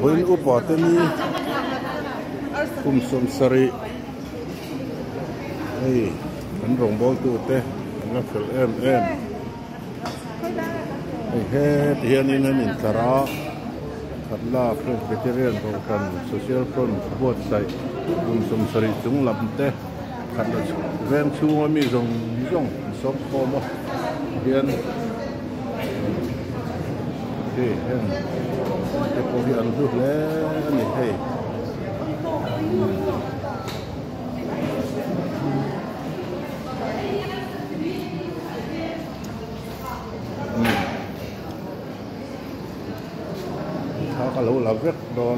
Buin upa tani kum som sari. Hey an rong bol tu te. An fel em em. Hey he tian in an in tara. Khat la vegetarian program social front buat cùng kum som sari chung lam te. Khat la, ven chu mi rong rong som ko mo. hian hey hen te ko hi an hu le ani heyเขาก็รู้เราเรียกโดน